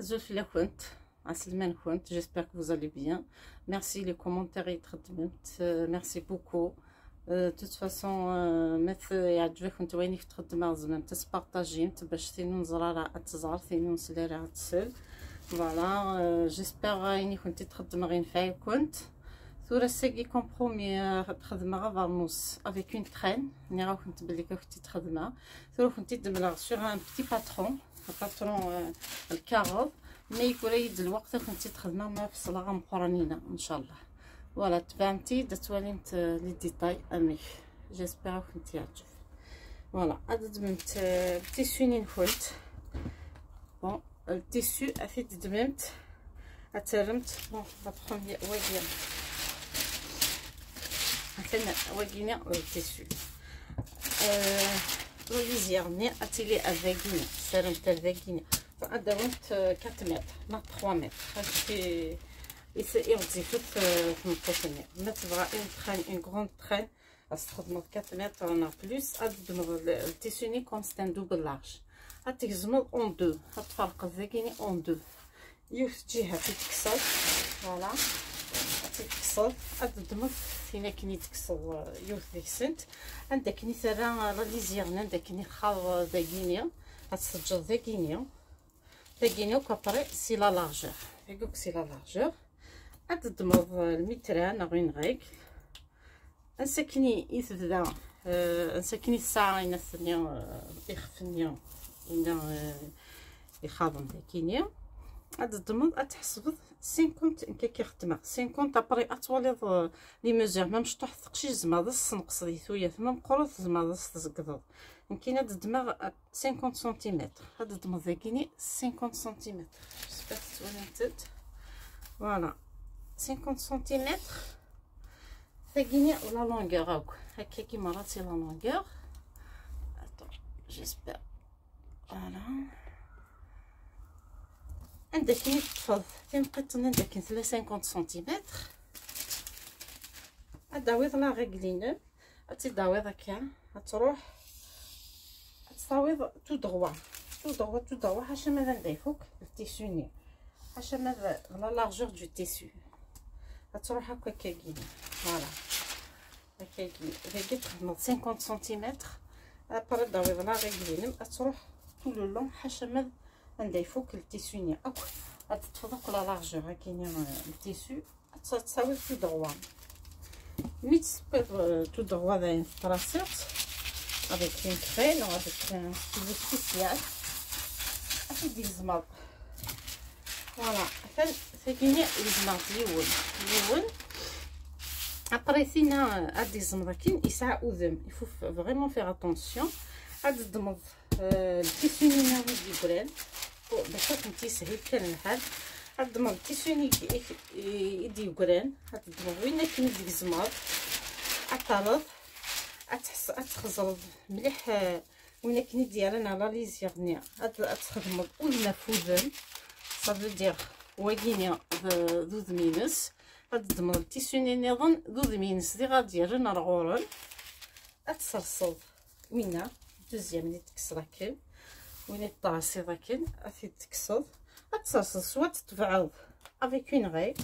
زولف لا كنت عسلمان كنت جيسبر كو فوزالي بيان ميرسي لي كومونتير اللي تخدمت ميرسي بوكو توت فاسون مثل يعجبك نتا وين تخدم زعما تسبارطاجي باش ثينو نزرارا تزعر ثينو نسليرا تسل فوالا جيسبر اني كنتي تخدم غير نفعي كنت ثورا ساكي كومبرومي تخدمها غا نص افيك اون ترين ني راه كنت بلي كنتي تخدمها ثورا كنتي تدمر سور ان بتي باترون باترون الكارود مي يقول يد الوقت كنتي تخدمها ما في الصلاة مقرنينه ان شاء الله فوالا تبانتي درت ولينت لي ديتاي امي جيسبر كنتي يعجب فوالا هاد دممت التيسوني نخلت بون التيسو افيت دممت اترمت بون لا بروميير واقيه مثلا واقينا التيسو ليزيرني اتيلي افاكينا سرمت الفاكينا هذا وانت 4 متر لا 3 متر هادشي يغطي في المقوسني ما تبغى اون ترين اون غروند ترين استخدم 4 متر انا بلوس ادمغ التيسوني كونستان دوبل لارج غتقزمو اون دو غتفرق الزاكيني اون دو يوف جهه تتكسر فوالا تتكسر ادمغ فينا كني تكسر يوف ديك سنت. عندك ني ثرا لا ليزيرنا عندك ني خاو داكينيا غتسجل داكينيا داكينيا كابري سي لا لارجور يقولك سي لا لارجور تضمض المتران غين غيك نسكني يثبدا أه نسكني الساعة إنا الثانية يخفني إنا يخاضم هاد الضمض اتحسب سينكونت كي خدمة سينكونت أبري اطوال لي ميزور ما مشطوح ثقشي زماض السنقص دي ثويا. ثما مقروض زماض تزقضض يمكن الدماغ 50 سنتيمتر هاد الدماغ داكيني 50 سنتيمتر جيسبر تولنتت فوالا 50 سنتيمتر ثقيني لا لونغور هاك هكا كيما راسي لا لونغور اتو جيسبر فوالا عندك كي تفض تنقطن عندك 50 سنتيمتر. اداويض لا غيكلينو تداويض هكا تروح تصاويض تو دغوا تو دغوا تو دغوا حاشا ماذا نضيفوك؟ التيسوني حاشا ماذا؟ لا لارجور دو تيسو. غتروح هكا كاكين فوالا. هكا كاين هكا تخدم 50 سنتيمتر. ابري داوي لا غيكلينم تروح طول اللون. حاشا ماذا؟ نديفوك التيسوني هاك غتتفضق لا لارجور هكاين التيسو تساوي تو دغوا مي تسبيض تو دغوا داين تراسيت avec une crème ou avec un stylo spécial avec des زمر فوالا فكيني الزمر ديول ديول ابريسينا هاد الزمر كاين يسعى اذم يفو فريمون فيغ اتونسيون هاد الضمض التيسوني ناوي ديكران باش كنتي سهل كان الحال. هاد الضمض التيسوني ديكران هاد الضمض وين كاين ديك الزمر عطالط اتحس أتخزر مليح وين كني ديالنا لا ليزيغنيا أتخدم اولنا فوزن صافي دير واكينيا ذو ذمينس غاد دمر التيسوني نظن ذو ذمينس دي غاديرن رغورن اتسرصد وينا دوزيام اللي تكسر كل وين طاسي ذاكن اثي تكسر. اتسرصد سوا تتبعض افيك اون غيب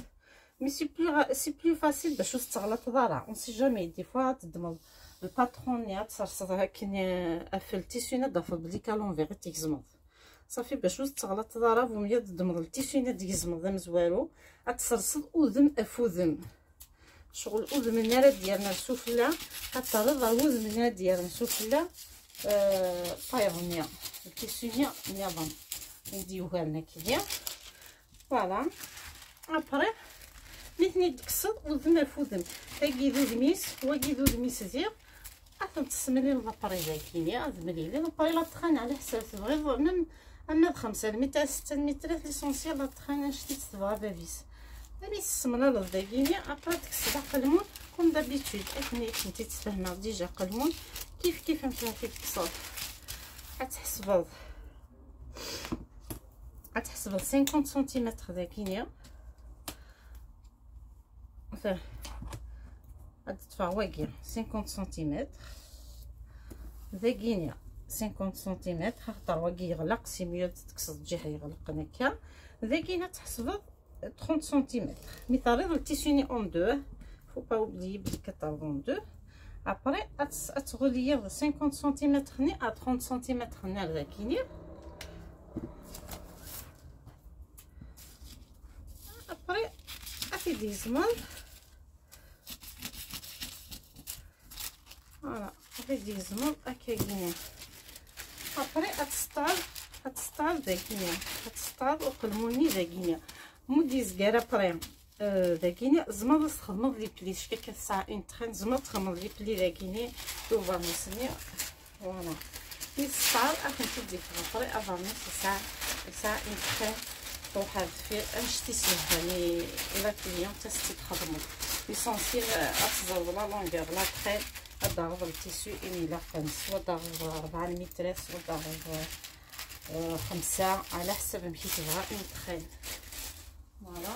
مي سي بلو سي بلو فاسيل باش تغلط دارا اون سي جامي دي فوا تدمر الباترون يا تصرصد افل تيسونا دافا بلي كالون فيغي تيكزمض صافي باش تغلط ضرب وميا دمر التيسونا ديكزمض مزوارو اتسرصد اذم افوذم شغل اذم النار ديالنا السفلى حتى رضا اذم النار ديالنا السفلى طايغنيا التيسونا نظام نديوها لنا كيا فوالا ابري ميتني دكسد وذم افوذم هاكي ذو دميس واكي ذو دميس زيغ اثن تسملي لاباري داكيني اذملي لي لاباري لا تخان على حساب تبغي من اما خمسة المتر ستة المتر ليسونسيال لا تخان شتي تبغى بابيس دابا تسمنا لداكيني ابرا تكسب قلمون كوم دابيتود اثني كنتي تفهمها ديجا قلمون كيف كيف نتا في تكسر غتحسب غتحسب 50 سنتيمتر داكينيا فيه غادي تدفع واقيه 50 سنتيمتر. ذاكينيا 50 سنتيمتر خاطر واقي يغلق سي ميو تكسر الجهة يغلق هكا ذاكي تحسب 30 سنتيمتر. مثالي التيسوني اون دو فو با اوبليي بلي كطالون دو. Après, tu relier 50 cm à 30 cm Après, tu des zmans. Voilà, tu des à Kagina. Après, tu stars, tu stars de Guinée. Tu stars au Colmoni de Guinée. Moudis guerre après. داكيني زمر تخدمض لي بلي شكا كساعة اون تخين زمر تخدمض لي بلي داكيني دوفارنيسني فوالا يسطال اخنتي ديك ابري افارنيس ساعة ساعة اون تخين واحد في انشتي سيهاني إلى كليون تستي تخدمو ليسونسيال اتزرب لا لونغور لا تخين ضرب التيسو إلى خمس وضرب ربعة متر وضرب خمسة على حسب مشيت تبغى نتخيل فوالا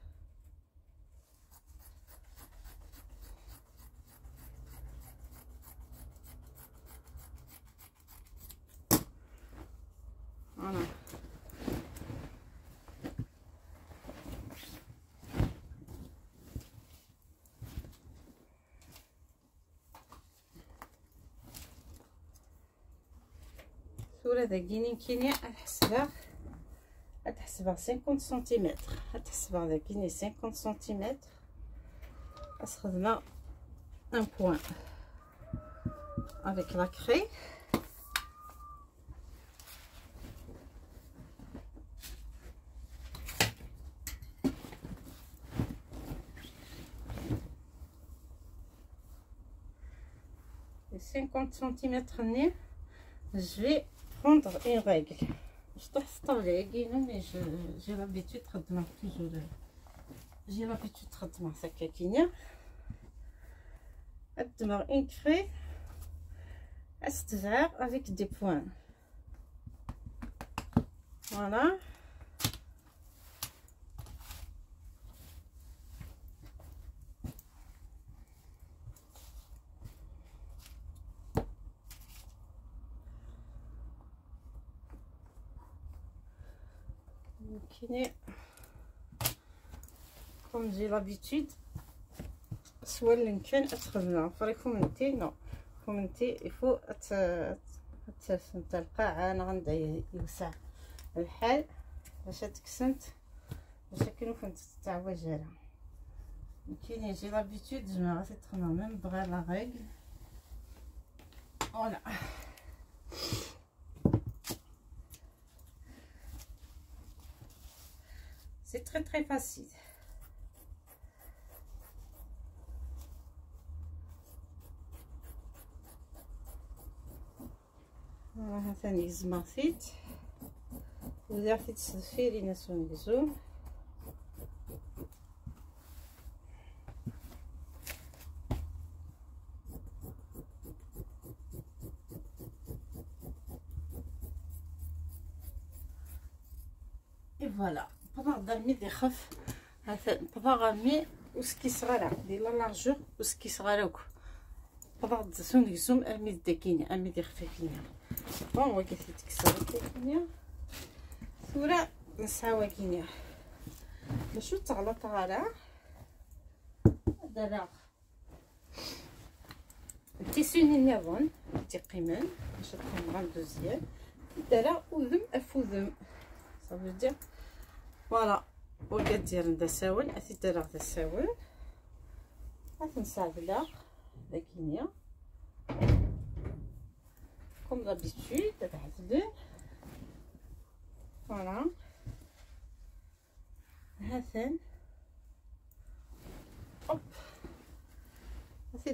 الصوره داكيني كيني غتحسبها غتحسبها 50 سنتيمتر غتحسبها داكيني 50 سنتيمتر غتخدمها ان بوين avec la craie et 50 cm je vais prendre une règle. Je dois mais j'ai l'habitude de traitement toujours. J'ai l'habitude de traitement ça caquinia. Traitement une craie. vert avec des points? Voilà. Comme j'ai l'habitude soit l'imكان اتخدمها فريكم انتي نو كم انتي يفو تلقى أنا غندا يوسع الحال باش تكسنت باش كينو فهمت تعوج على كاين جي لابيتود جماعة تخدمها ميم بغا لا ريغل فوالا C'est très très facile. ها ثاني زمرتيت ودرتي تسفيري ناسون بزوم Et voilà. ضرمي دي خف. هذا بضاغمي وسكي صغيرة دي لا لارجور وسكي صغيرة بضاغ دسون يزوم ارمي داكيني ارمي دي خفيفين بون هو كيف تكسر كيفني ثورة نساوى كينيا. باش تغلط على دراغ تيسوني نيفون تيقيمن باش تكون غان دوزيام. دراغ وذم أفوذم. صافي دير فوالا وكدير ندا ساون اثي دير غدا ساون غتنسابلا داكينيا كوم دابيتود تتعزل فوالا هاثن اوب هاثي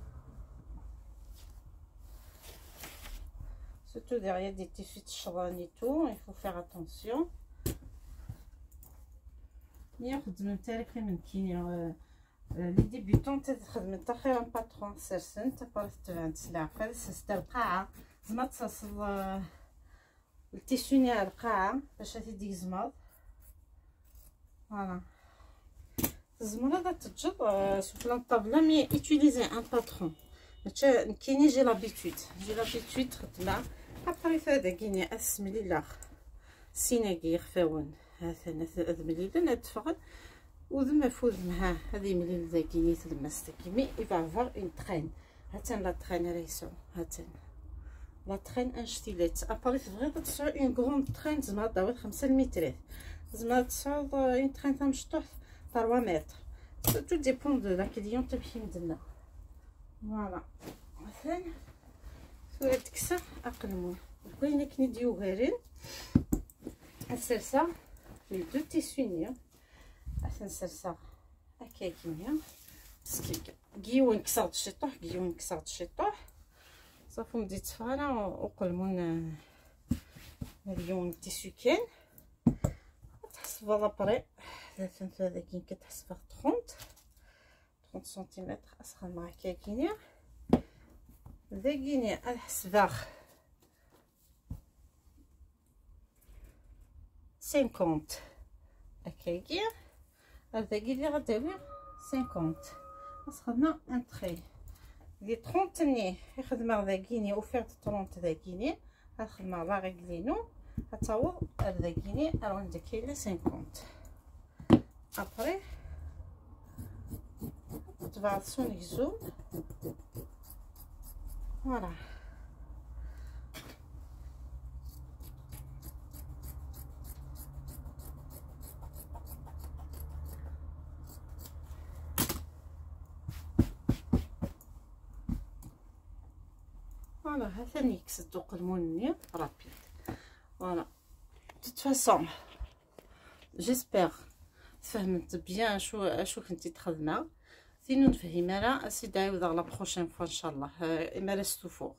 surtout derrière des tissus de chevrons et tout il faut faire attention ياخد من تارك من كاين لي ديبيتون تخدم تا خير ان باترون سرسن تبارك تبان تسلع فالسست القاعة زعما تصل التيسوني على القاعة باش تديك زماض فوالا الزمرة هذا تتجد سو بلان طابلة مي ايتيليزي ان باترون كاينين جي لابيتود جي لابيتود خدمة أبري فهذا كيني اسملي لاخ سيناكي خفاون هذا هذا مليل نتفغل وذم فوز معاه هذه مليل ذاكيني تلمس مي يفا فار اون ترين هاتن لا ترين ريسو هاتن لا ترين انشتيلات أبري تبغي تسعى اون كغون ترين زعما داوت خمسة المترات زعما تسعى اون ترين تاع مشطوح 3 متر. تو ديبون دو لا كليون تمشي مدنا فوالا مثلا سوره تكسر اقلمون كاينة كني ديوغارين السلسه لي دو تيسونيا عشان السلسه هكا كيميا سكيك كيون كسرت الشطوح كيون كسرت الشطوح صافي مديت فانا وقلمون مليون تيسو كان تحسب لابري ثلاثة هذا كاين كتحسب 30 30 سنتيمتر اسخن مع كاكينيا كينيا الحسباخ 50 هكاكيا هذا كيلي غديري 50 اسخدنا ان تري دي 30 ني يخدم ذا كيني اوفيرت 30 ذا كيني غنخدم لا ريغلينو غتصاوب هذا كيني راه كاينة 50 après تبعث سونيك زوم فوالا فوالا ها ثاني كسدو قلموني رابيد فوالا de toute façon j'espère فهمت بيان شو شو كنتي تخدمه سينو نفهم أنا اسيدي ولا لا بروشين فوا إن شاء الله. مارستو فوق